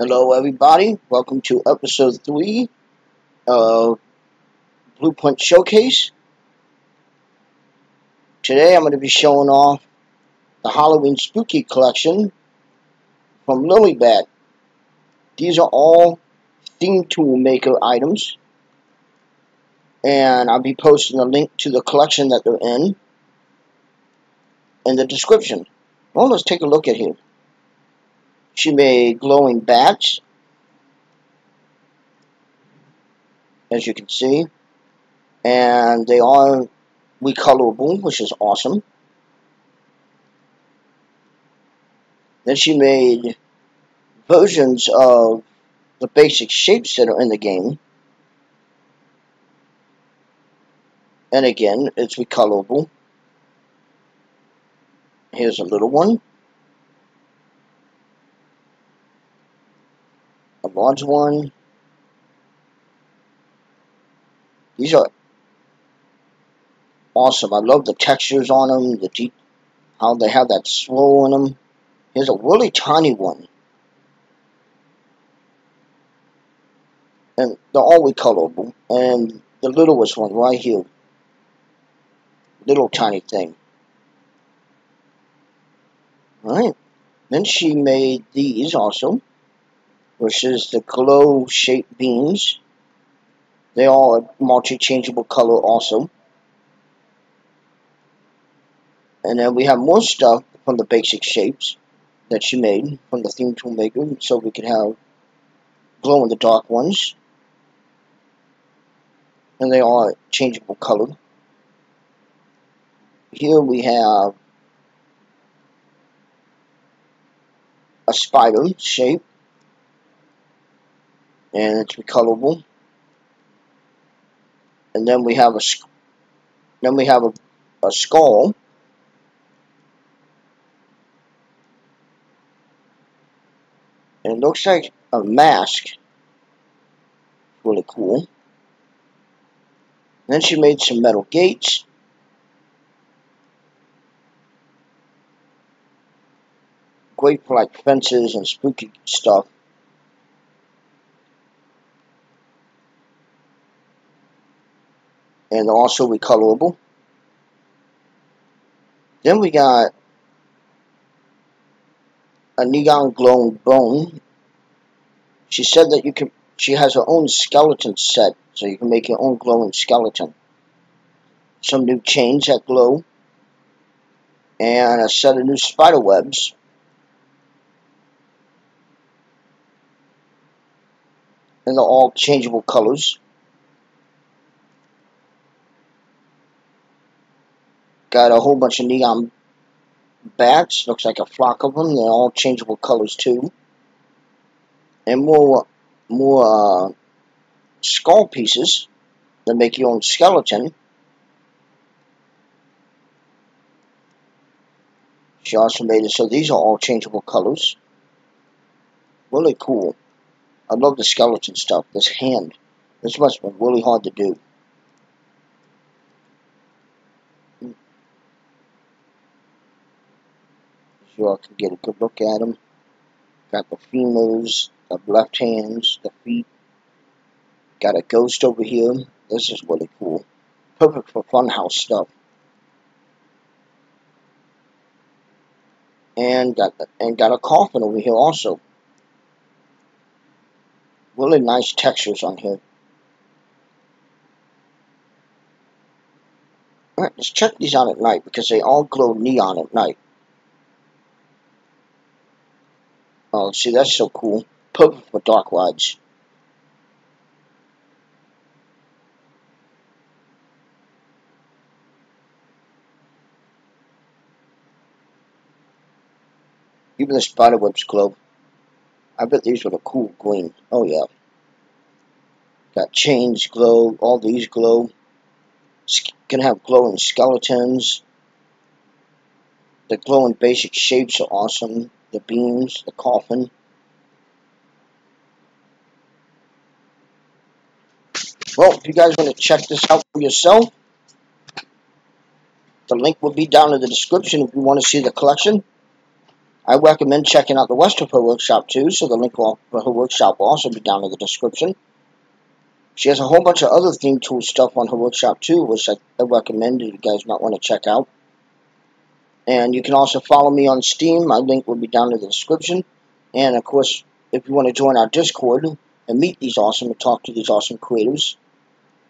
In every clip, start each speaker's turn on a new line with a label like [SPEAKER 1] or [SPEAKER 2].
[SPEAKER 1] Hello, everybody. Welcome to episode 3 of Blueprint Showcase. Today I'm going to be showing off the Halloween Spooky Collection from Lilibat. These are all theme tool maker items. And I'll be posting a link to the collection that they're in in the description. Well, let's take a look at here. She made glowing bats, as you can see, and they are recolorable, which is awesome. Then she made versions of the basic shapes that are in the game. And again, it's recolorable. Here's a little one. Large one. These are awesome. I love the textures on them, the deep, how they have that swirl in them. Here's a really tiny one. And they're all recolorable. And the littlest one right here. Little tiny thing. Alright. Then she made these also is the glow shaped beans. They all are multi-changeable color also. And then we have more stuff from the basic shapes that she made from the theme tool maker. So we could have glow in the dark ones. And they are changeable color. Here we have a spider shape and it's recolorable. And then we have a then we have a, a skull. And it looks like a mask. Really cool. then she made some metal gates. Great for like fences and spooky stuff. And also recolorable. Then we got a neon glowing bone. She said that you can. She has her own skeleton set, so you can make your own glowing skeleton. Some new chains that glow, and a set of new spider webs. And they're all changeable colors. Got a whole bunch of neon bats. Looks like a flock of them. They're all changeable colors too. And more, more uh, skull pieces that make your own skeleton. She also made it so these are all changeable colors. Really cool. I love the skeleton stuff. This hand. This must have been really hard to do. You all can get a good look at them. Got the femurs, the left hands, the feet. Got a ghost over here. This is really cool. Perfect for funhouse stuff. And got and got a coffin over here also. Really nice textures on here. Alright, let's check these out at night because they all glow neon at night. Oh, see, that's so cool. Perfect for dark rides. Even the spider webs glow. I bet these were the cool green. Oh, yeah. Got chains glow. All these glow. Can have glowing skeletons. The glowing basic shapes are awesome the beams, the coffin. Well, if you guys want to check this out for yourself, the link will be down in the description if you want to see the collection. I recommend checking out the her workshop too, so the link for her workshop will also be down in the description. She has a whole bunch of other theme tool stuff on her workshop too, which I, I recommend you guys might want to check out. And you can also follow me on Steam. My link will be down in the description. And of course, if you want to join our Discord and meet these awesome and talk to these awesome creators,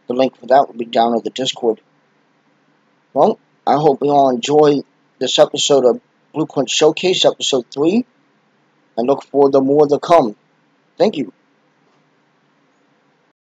[SPEAKER 1] the link for that will be down in the Discord. Well, I hope you all enjoy this episode of Blueprint Showcase, episode 3, and look forward to more to come. Thank you.